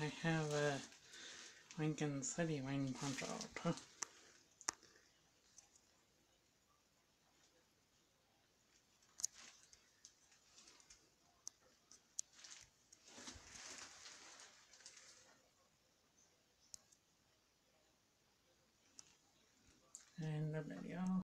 I have a Lincoln City Wing punch out. And the video.